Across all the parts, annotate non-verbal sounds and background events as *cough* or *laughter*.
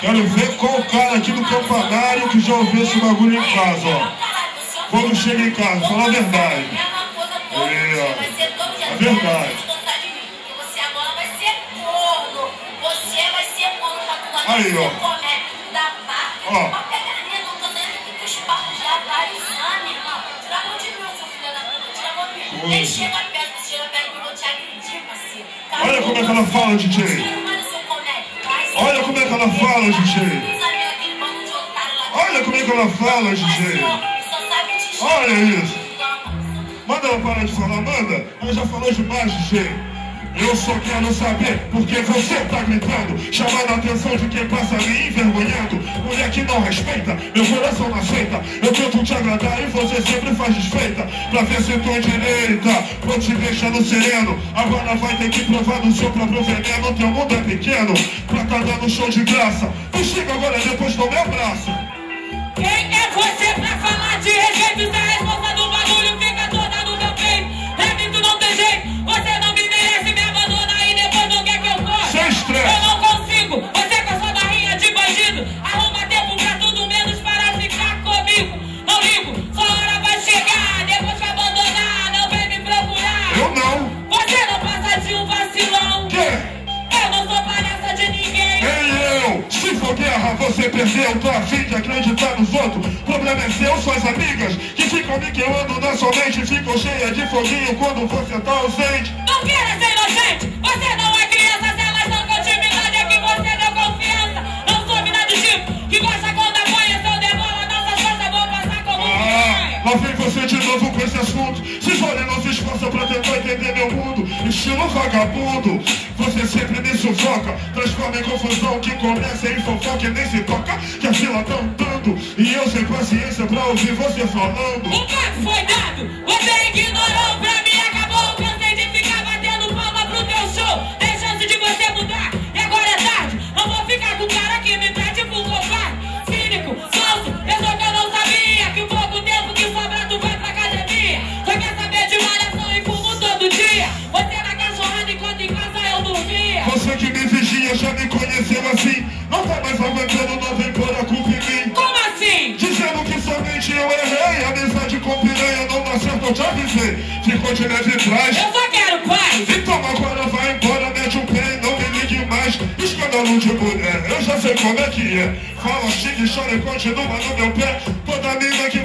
Quero ver qual cara aqui do campanário que já ouviu esse bagulho em casa, ó. Quando chega em casa, fala a verdade. É, é verdade. Aí, ó. Ó. Olha como é que ela fala, DJ. Como é que ela fala, DJ. Olha como é que ela fala, DJ. Olha isso. Manda ela parar de falar, manda. Ela já falou demais, DJ. Eu só quero saber porque você tá gritando, chamando a atenção de quem passa me envergonhando. Mulher que não respeita, meu coração não aceita. Eu tento te agradar e você sempre faz desfeita. Pra ver se tô direita, vou te deixando sereno. Agora vai ter que provar do seu próprio veneno. Teu mundo é pequeno, pra tá dando show de graça. Me chega agora depois do meu braço. Quem é você pra falar de respeito? Você perdeu. Tô afim de acreditar nos outros. Problema é seu, suas amigas que ficam me queimando na sua mente. Ficam cheias de foguinho quando você tá ausente. Não queira ser inocente, você não é criança, se elas não com intimidade é que você deu confiança. Não sou mina do tipo que gosta quando apanha, seu demola, nossas costas vou passar como Ah, ninguém. lá vem você de novo com esse assunto. Se Johnny não se esforça pra tentar entender meu mundo, estilo vagabundo. Você sempre me sufoca, transforma em confusão que começa em fofoca e nem se toca. Que a fila tá andando e eu sem paciência pra ouvir você falando. O papo foi dado, você ignorou, pra mim te avisei. Ficou de leve trás. Eu só quero paz. Então agora vai embora, mete um pé, não me ligue mais. Escândalo de mulher, eu já sei como é que é. Fala, e chora e continua no meu pé. Toda mina que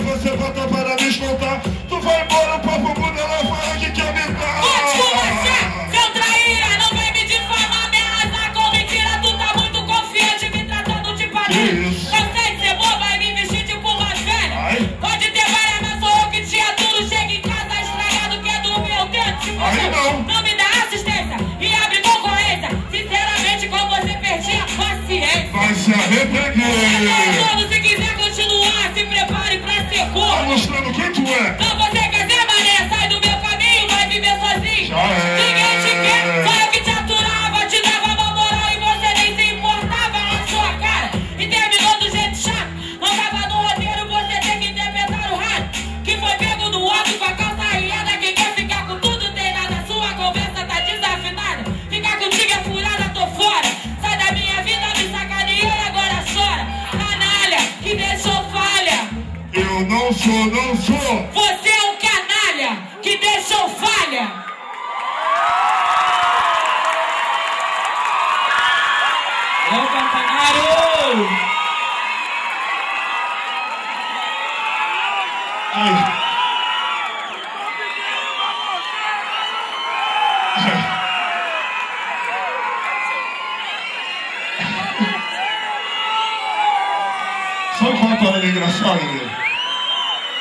corno. mostrando quem tu sou. Você é um canalha que deixou falha. É o campanário. Ai. Sabe qual é a parada engraçada, né?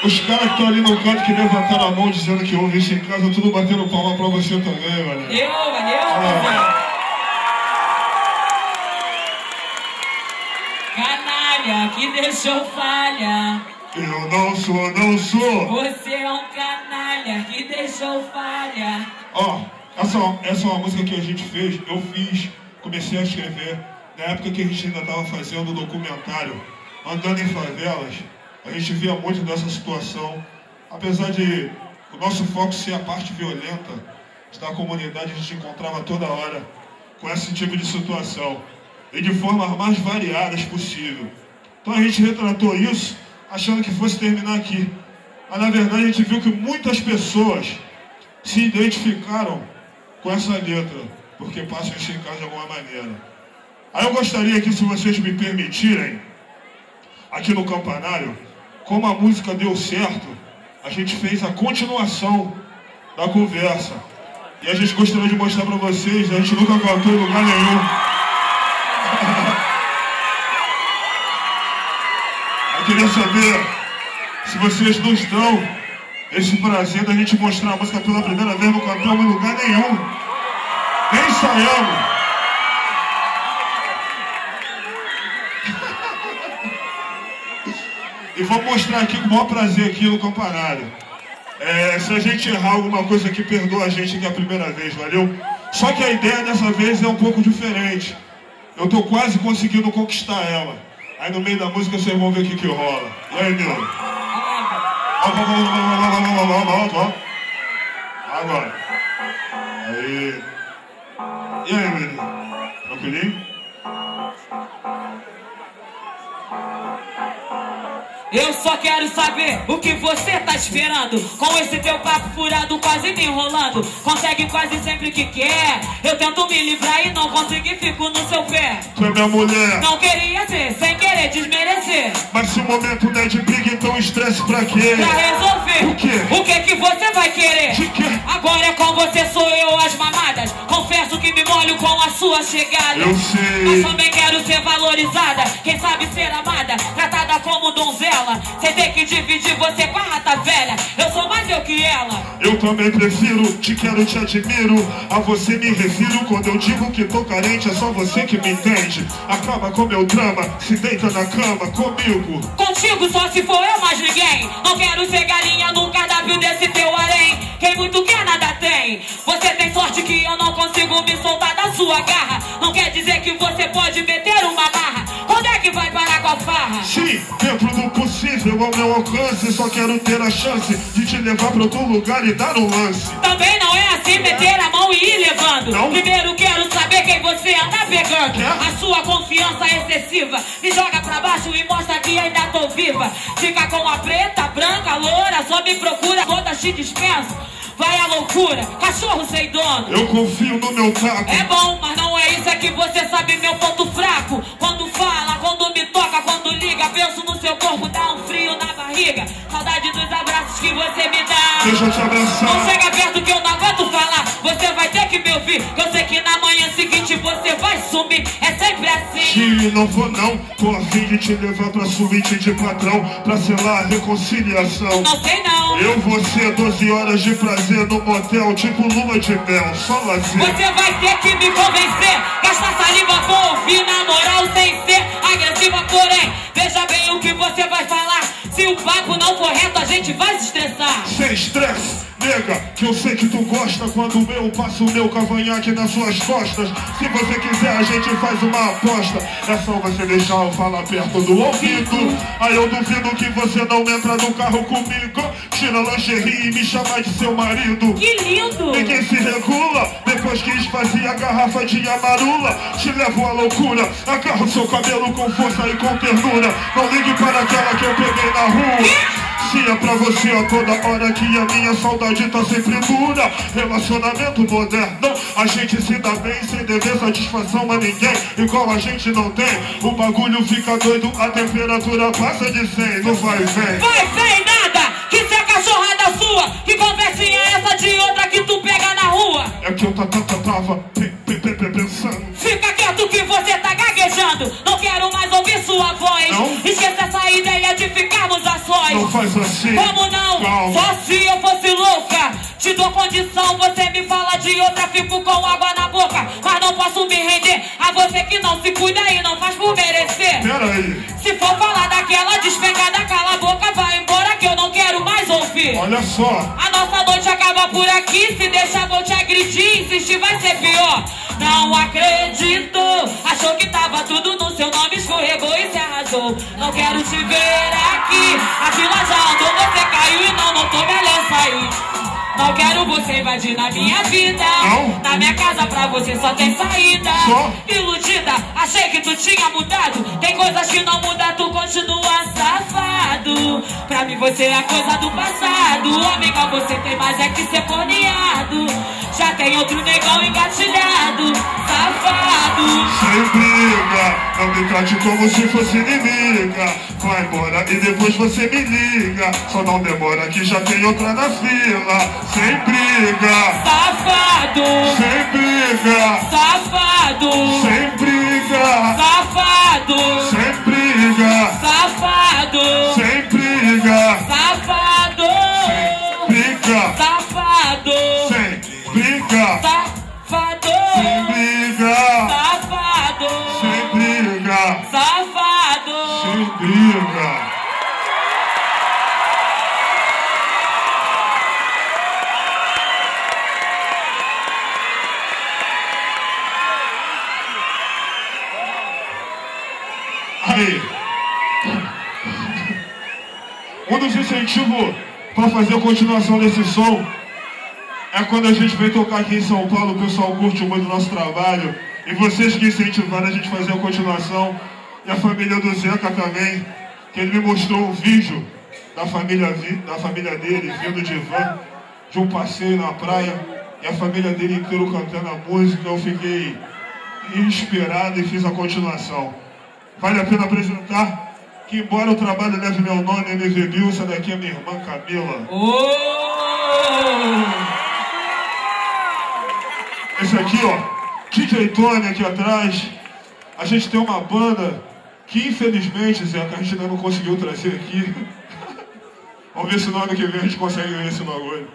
Os caras que estão ali no canto que levantaram a mão dizendo que ouvem isso em casa, tudo batendo palma pra você também. Valeu, valeu, Ah. Canalha que deixou falha. Eu não sou, não sou. Você é um canalha que deixou falha. Ó, essa, essa é uma música que a gente fez, eu fiz, comecei a escrever na época que a gente ainda estava fazendo o documentário Andando em Favelas. A gente via muito dessa situação. Apesar de o nosso foco ser a parte violenta da comunidade, a gente encontrava toda hora com esse tipo de situação. e de formas mais variadas possível. Então a gente retratou isso achando que fosse terminar aqui. Mas na verdade a gente viu que muitas pessoas se identificaram com essa letra, porque passam isso em casa de alguma maneira. Aí eu gostaria que, se vocês me permitirem, aqui no campanário, como a música deu certo, a gente fez a continuação da conversa. E a gente gostaria de mostrar para vocês, a gente nunca cantou em lugar nenhum. *laughs* Eu queria saber se vocês nos dão esse prazer da gente mostrar a música pela primeira vez, não cantamos em lugar nenhum. Nem ensaiamos. E vou mostrar aqui com o maior prazer aqui no campanário. É, se a gente errar alguma coisa aqui, perdoa a gente que é a primeira vez, valeu? Só que a ideia dessa vez é um pouco diferente. Eu tô quase conseguindo conquistar ela. Aí no meio da música vocês vão ver o que que rola. E aí, Nilo? Agora. Aí. E aí, menino? Tranquilinho? Eu só quero saber o que você tá esperando. Com esse teu papo furado, quase me enrolando. Consegue quase sempre que quer. Eu tento me livrar e não consigo e fico no seu pé. Tu é minha mulher. Não queria ser, sem querer desmerecer. Mas se o momento não é de briga, então estresse pra quê? Pra resolver O quê? o que que você vai querer. De quê? Agora é com você, sou eu as mamadas. Confesso com a sua chegada. Eu Mas sei. também quero ser valorizada. Quem sabe ser amada, tratada como donzela. Sem ter que dividir você com a rata velha. Eu sou mais eu que ela. Eu também prefiro, te quero, te admiro. A você me refiro quando eu digo que tô carente, é só você que me entende. Acaba com meu drama, se deita na cama comigo. Contigo só se for eu mais ninguém. Não quero ser galinha no sorte que eu não consigo me soltar da sua garra. Não quer dizer que você pode meter uma marra. Quando é que vai parar com a farra? Sim, dentro do possível ao meu alcance, só quero ter a chance de te levar pra outro lugar e dar um lance. Também não é assim meter a mão e ir levando. Não? Primeiro quero saber quem você anda pegando. Quer? A sua confiança excessiva me joga pra baixo e mostra que ainda tô viva. Fica com a preta, branca, loura, só me procura, toda te dispensa. Vai a loucura, cachorro sem dono. Eu confio no meu taco. É bom, mas não é isso, é que você sabe meu ponto fraco. Quando fala, quando me toca, quando liga, penso no seu corpo, dá um frio na barriga. Saudade dos abraços que você me dá. Deixa eu te Não abraçar. chega perto que eu não aguento falar. Você vai ter que me ouvir. Eu sei que na manhã seguinte você vai sumir. Te não vou não, tô a fim de te levar pra suíte de patrão, pra selar a reconciliação. Não sei não. Eu, você, 12 horas de prazer no motel, tipo lua de mel, só lazer. Você vai ter que me convencer. Gastar saliva com ouvir na moral sem ser agressiva, porém. Veja bem o que você vai falar. Se o papo não for reto, a gente vai se estressar. Sem estresse, nega, que eu sei que tu gosta quando eu passo o meu cavanhaque nas suas costas. Se você quiser, a gente faz uma aposta. É só você deixar eu falar perto do ouvido. Aí eu duvido que você não entra no carro comigo. Tira lingerie e me chama de seu marido. Que lindo. Quem se regula, depois que esvazia a garrafa de amarula, te levo à loucura. Agarro seu cabelo com força e com ternura. Não ligue para aquela que eu peguei na rua. Se é pra você a toda hora que a minha saudade tá sempre dura. Relacionamento moderno, a gente se dá bem sem dever satisfação a ninguém. Igual a gente não tem, o bagulho fica doido, a temperatura passa de 100, não vai vem. Vai sem nada. Sua. Que conversinha é essa de outra que tu pega na rua? É que eu tava pe- pe- pe- pe- pensando. Fica quieto que você tá gaguejando. Não quero mais ouvir sua voz. Não? Esqueça essa ideia de ficarmos a sós. Não faz assim. Como não? Calma. Só se eu fosse louca. Te dou condição, você me fala de outra, fico com água na boca. Mas não posso me render a você que não se cuida e não faz por merecer. Pera aí. Se for falar daquela despegada, cala a boca, vai embora Olha só, A nossa noite acaba por aqui. Se deixar, vou te agredir. Insistir vai ser pior. Não acredito. Achou que tava tudo no seu nome, escorregou e se arrasou. Não quero te ver aqui. A fila já andou, você caiu e não, não tô melhor sair. Não quero você invadir na minha vida. Não. Na minha casa pra você só tem saída. Só. Iludida, achei que tu tinha mudado. Tem coisas que não mudam, tu continua. Você é coisa do passado. Homem igual você tem mais é que ser corneado. Já tem outro negão engatilhado. Safado. Sem briga, não me trate como se fosse inimiga. Vai embora e depois você me liga. Só não demora que já tem outra na fila. Sem briga, Safado. sem briga, Safado. sem Briga. Aí. Um dos incentivos para fazer a continuação desse som é quando a gente vem tocar aqui em São Paulo, o pessoal curte muito o nosso trabalho. E vocês que incentivaram a gente fazer a continuação. E a família do Zeca também, que ele me mostrou um vídeo da família, da família dele, vindo de van, de um passeio na praia. E a família dele inteiro cantando a música. Eu fiquei inspirado e fiz a continuação. Vale a pena apresentar que, embora o trabalho leve meu nome, MV Bill, essa daqui é minha irmã Camila. Oh! Esse aqui, ó, DJ Tony aqui atrás. A gente tem uma banda que, infelizmente, Zeca, a gente ainda não conseguiu trazer aqui. *laughs* Vamos ver se no ano que vem a gente consegue ver esse bagulho.